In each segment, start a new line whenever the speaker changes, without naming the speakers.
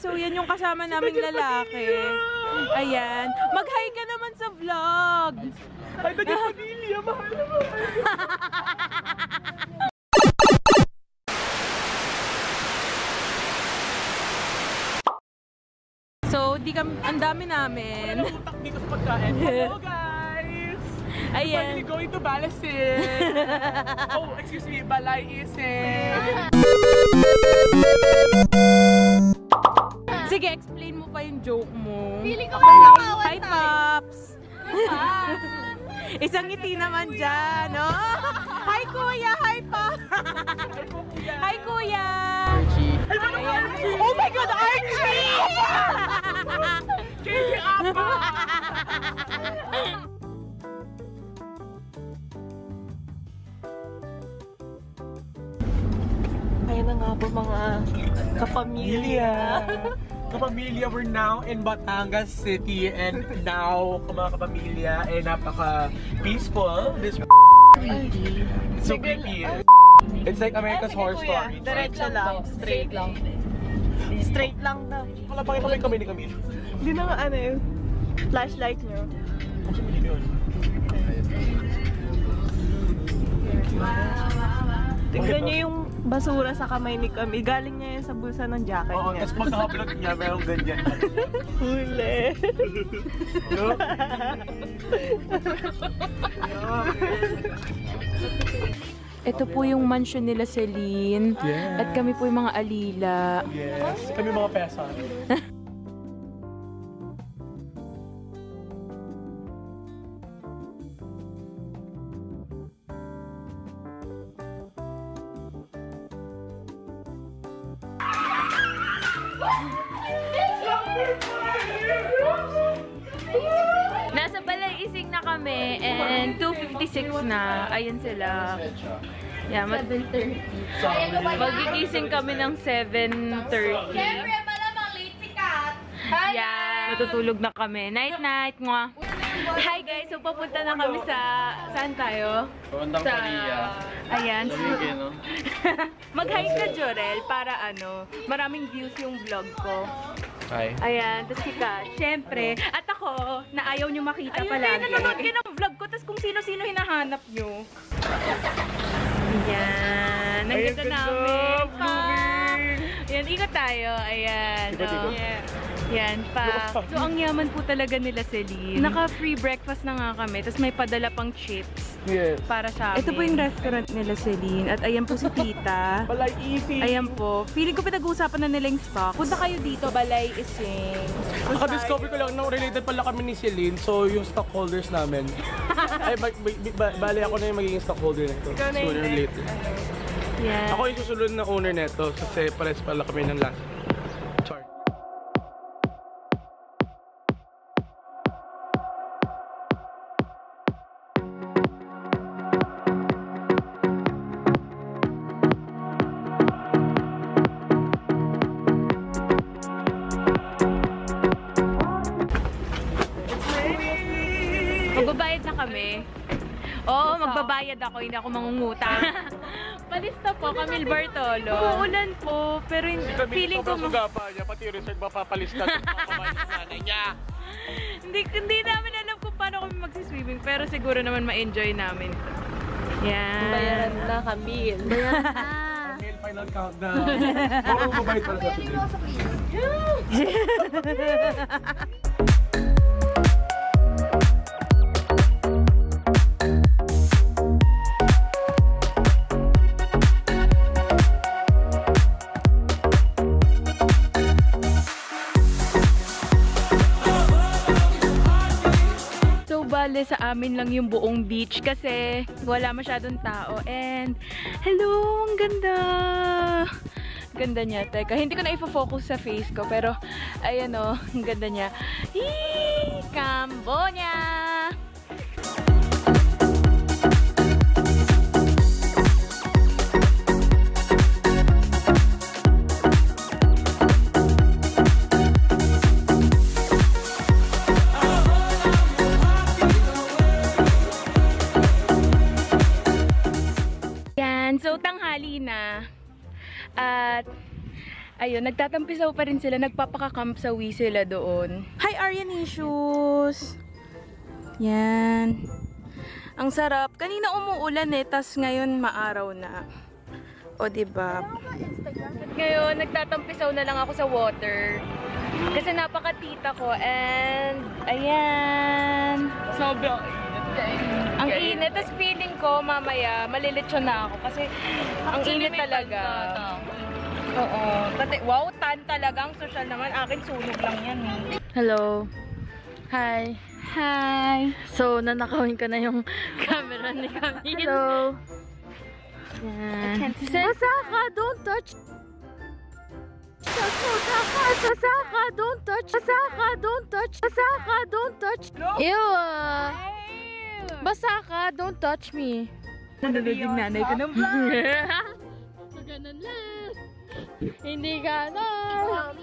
So, yan yung kasama naming lalaki. Ayan. Mag-hi ka naman sa vlog.
Ay, yung pamilya, mahal na
So, di kami, ang dami namin.
Utak dito sa pagkain. Hello, guys!
Ayan.
Finally going to Balasin! oh, excuse me, Balay Isin!
Sige, explain mo pa yung joke mo.
Feeling ko may nakawan
Hi, Pops! Isang ngiti naman dyan, no? Hi, Kuya! Hi, Pop! Hi, Kuya! Ayan. Oh my God, Archie!
Katie Apa!
Ayun na nga po mga kapamilya.
Kapamilya, we're now in Batangas City and now, mga kapamilya, eh napaka-peaceful. This It's so creepy. It's like America's Horror Story.
Diretso lang. Straight lang. Straight lang daw.
Wala pa kami kami ni Camille.
Hindi na nga ano yun. Flashlight nyo. Tignan nyo yung basura sa kamay ni Camille. Galing niya yan sa bulsa ng jacket
Oo,
niya.
tapos pagkakablog niya, merong ganyan.
Huli.
No?
Ito po yung mansion nila Celine.
Yes.
At kami po yung mga alila.
Yes. Kami mga pesa.
kami and 2.56 na. Ayan sila. Yeah, mag 7.30. Magigising kami ng 7.30.
Siyempre, malamang late si Kat.
Yeah, natutulog na kami. Night night, mwa. Hi guys, so papunta na kami sa saan tayo?
Puntang
Sa
Korea.
Ayan.
Lamig eh, no?
Mag-hi ka, Jorel, para ano, maraming views yung vlog ko.
Hi.
Ayan, tapos ka, syempre. At ako, na ayaw nyo makita
Ayun,
palagi.
eh, nanonood kayo
ng vlog ko, tapos kung sino-sino hinahanap nyo. Ayan, ang ganda namin. Pa. Ayan, ikot tayo. Ayan.
Diba, diba?
oh. Yan pa. So, ang yaman po talaga nila, Celine. Naka-free breakfast na nga kami, tapos may padala pang chips
Yes.
para sa amin. Ito po yung restaurant nila, Celine. At ayan po si Tita.
Balay easy.
Ayan po. Feeling ko pinag-uusapan na nila yung stock. Punta kayo dito, Balay Ising.
Naka-discover ko lang na related pala kami ni Celine. So, yung stockholders namin. ay, ba, ba, ba, bali ako na yung magiging stockholder nito.
Ikaw na
Sooner or later.
Yan.
Ako yung susunod na owner nito kasi pares pala kami ng last.
Magbabayad ako, hindi ako mangungutang. Palista po, Camille Bartolo. Uulan po, pero hindi, feeling ko...
Sobrang suga pa niya, pati yung resort mapapalista ng mga kabayan sa nanay niya.
hindi, hindi namin alam kung paano kami magsiswimming, pero siguro naman ma-enjoy namin. Yan.
Bayaran na, Camille. Bayaran na.
Dahil final countdown. Oo, mabait pala sa Celine.
So, bale sa amin lang yung buong beach kasi wala masyadong tao. And, hello, ang ganda! Ganda niya. Teka, hindi ko na ifo-focus sa face ko. Pero, ayan o, ang ganda niya. Hee! Cambodia! Yan. So, tanghali na. At, ayun, nagtatampisaw pa rin sila. Nagpapaka-camp sa Wii sila doon. Hi, Aryan Issues! Yan. Ang sarap. Kanina umuulan eh, tas ngayon maaraw na. O, diba? Ngayon, nagtatampisaw na lang ako sa water. Kasi napakatita ko and ayan.
Sobrang.
Ang init. Tapos feeling ko mamaya malilitsyon na ako kasi ang init talaga. Oo. Kasi, wow, tan talaga. Ang social naman. Akin sunog lang yan eh.
Hello. Hi.
Hi!
So, nanakawin ko na yung camera ni Camille.
Hello!
Yan. Sasaka, don't touch. Sasaka, Sasaka, don't touch. Sasaka, don't touch. Sasaka, don't touch. Ew! ah. Basaka, don't touch me.
Nanonood yung nanay ko ng vlog.
Hindi ganon.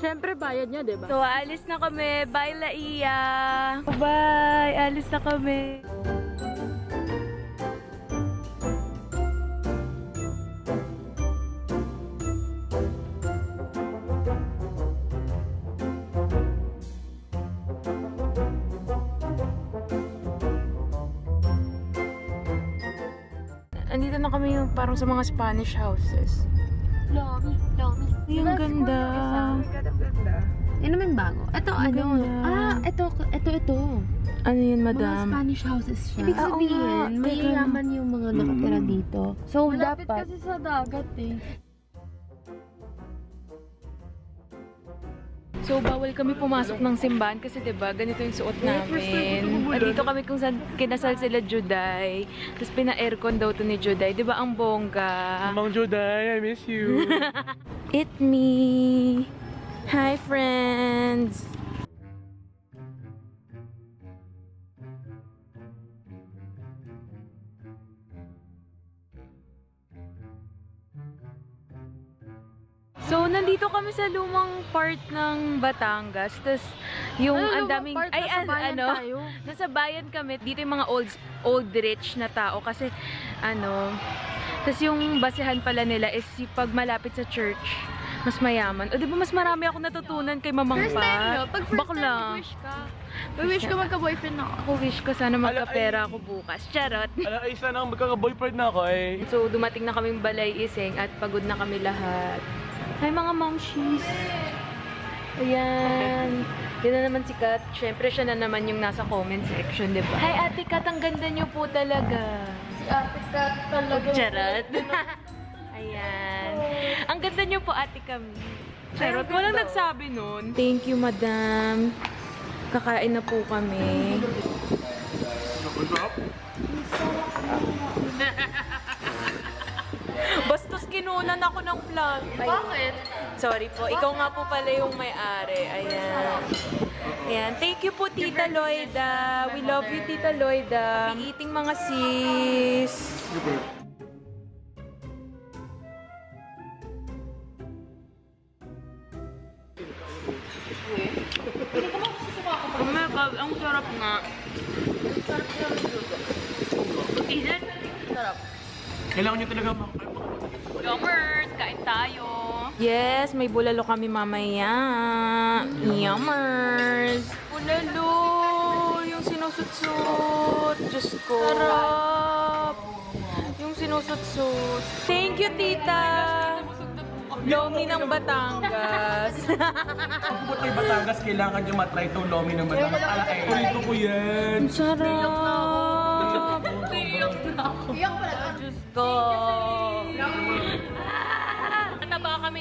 Siyempre, bayad niya, diba?
So, alis na kami. Bye, Laia! Bye! Alis na kami. Andito na kami yung parang sa mga Spanish houses.
Lomi, lomi.
Ay, ang ganda.
Yan naman bago. Ito,
Ang
ano?
ganda.
Ah, ito, ito, ito.
Ano yun,
Mga
madam?
Spanish houses siya. Ibig
Oo
sabihin,
nga,
may
teka lang.
yaman yung mga nakatira
Mm.
dito. So,
Malapit
dapat...
kasi sa dagat eh.
So, bawal kami pumasok ng simbahan kasi 'di ba ganito yung suot namin. At dito kami kung saan kinasal sila Juday. Tapos pina-aircon daw to ni Juday. 'Di ba ang bongga?
Mang Juday, I miss you.
It me. Hi, friends. So, nandito kami sa lumang part ng Batangas. Tapos, yung ang daming... ay, an- ano?
tayo.
Nasa bayan kami. Dito yung mga old old rich na tao. Kasi, ano... Tapos yung basehan pala nila is pag malapit sa church, mas mayaman. O, di ba mas marami ako natutunan kay Mamang
First time no?
Pat?
Pag first
Bakla.
time, wish ka. Wish ko magka-boyfriend ako.
Ako wish ko sana magkapera ako bukas. Charot!
Ala, ay sana magkaka-boyfriend na ako eh.
So, dumating na kaming balay ising at pagod na kami lahat. Hi mga momshies! Ayan. Yun na naman si Kat. Siyempre, siya na naman yung nasa comment section, di ba? Hi, Ate Kat. Ang ganda niyo po talaga.
Si Ate Kat talaga.
Charot. Ayan. Ang ganda niyo po, Ate Kami. Charot. Walang nagsabi nun. Thank you, madam. Kakain na po kami. Bastos kinunan ako ng vlog. Bakit? Sorry po. Ikaw nga po pala yung may-ari. Ayan. Ayan. Thank you po, Tita Loida. We love you, Tita Loida. Happy eating mga sis. Oh my God, ang sarap nga. Sarap nga. Sarap.
Kailangan nyo talaga
Yes, may bulalo kami mamaya. Yummers. Bulalo, yung sinusutsut. Diyos ko. Sarap. Yung sinusutsut. Thank you, tita. Lomi ng Batangas.
Pupunta yung Batangas, kailangan nyo matry itong lomi ng Batangas. Ala, eh. Purito ko yan.
Sarap. Diyos ko.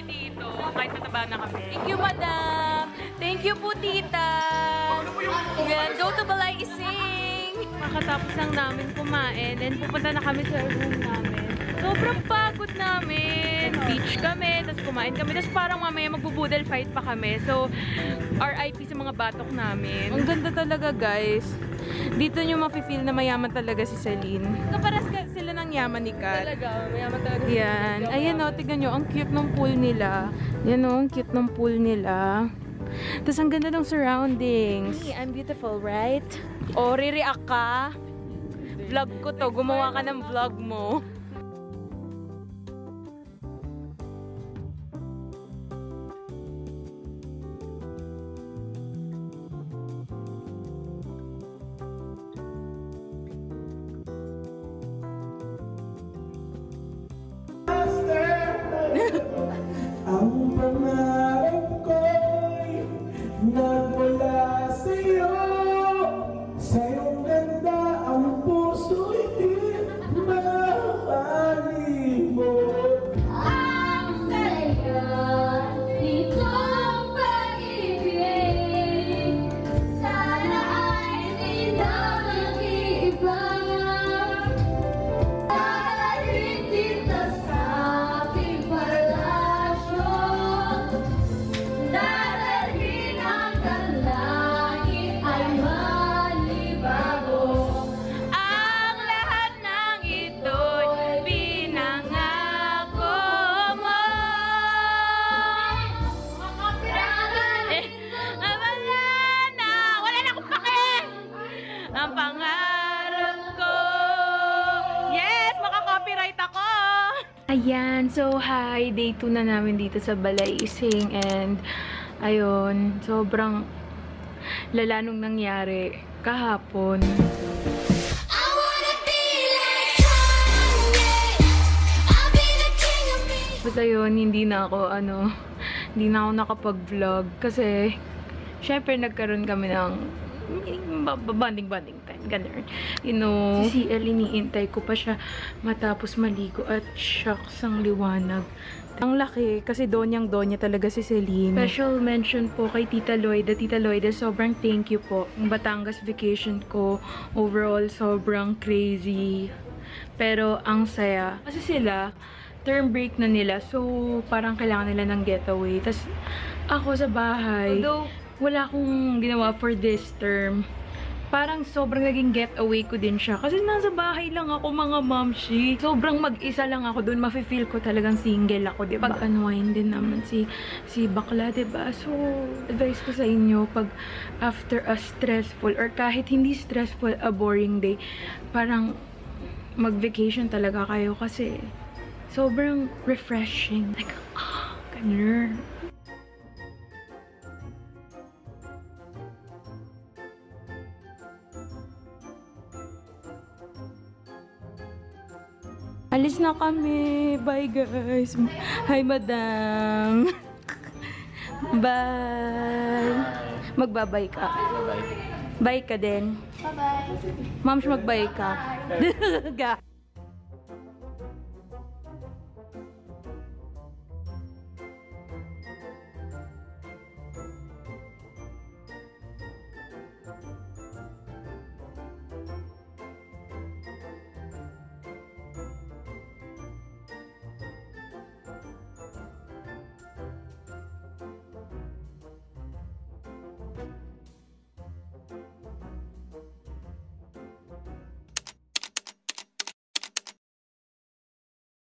Dito. Kahit tataba na kami. Thank you, madam. Thank you po, tita. Yan, go to Balay Ising. Makatapos lang namin kumain and pupunta na kami sa room namin. Sobrang pagod namin. Beach kami, tapos kumain kami. Tapos parang mamaya magbubudel fight pa kami. So, RIP sa mga batok namin. Ang ganda talaga, guys. Dito nyo mafe-feel na mayaman talaga si Celine. Kaparas ka sila ng yaman ni Kat.
Talaga, mayaman talaga.
Yan. Ayan o, tignan nyo. Ang cute ng pool nila. Yan o, ang cute ng pool nila. Tapos ang ganda ng surroundings. I'm beautiful, right? O, re-react ka. Vlog ko to. Gumawa ka ng vlog mo. Ayan, so hi, day 2 na namin dito sa Balaising and ayun, sobrang lala nung nangyari kahapon.
I wanna be like Kanye. I'll be the king of me.
Basta yun, hindi na ako, ano, hindi na ako nakapag-vlog kasi syempre nagkaroon kami ng banding-banding time, ganun. You know, si CL, iniintay ko pa siya matapos maligo at shucks ang liwanag. Ang laki, kasi donyang donya talaga si Celine. Special mention po kay Tita Lloyda. Tita Lloyda, sobrang thank you po. Ang Batangas vacation ko, overall, sobrang crazy. Pero, ang saya. Kasi sila, term break na nila. So, parang kailangan nila ng getaway. Tapos, ako sa bahay, although wala akong ginawa for this term, parang sobrang naging getaway ko din siya. Kasi nasa bahay lang ako, mga mamshi. Sobrang mag-isa lang ako doon. Mafe-feel ko talagang single ako, di ba? Pag-unwind din naman si, si bakla, di ba? So, advice ko sa inyo, pag after a stressful, or kahit hindi stressful, a boring day, parang mag-vacation talaga kayo kasi sobrang refreshing. Like, ah, ganun. Alis na kami. Bye, guys. Hi, madam. Bye. Magbabay ka. Bye ka din. Bye-bye. Ma'am, magbay ka. Ga.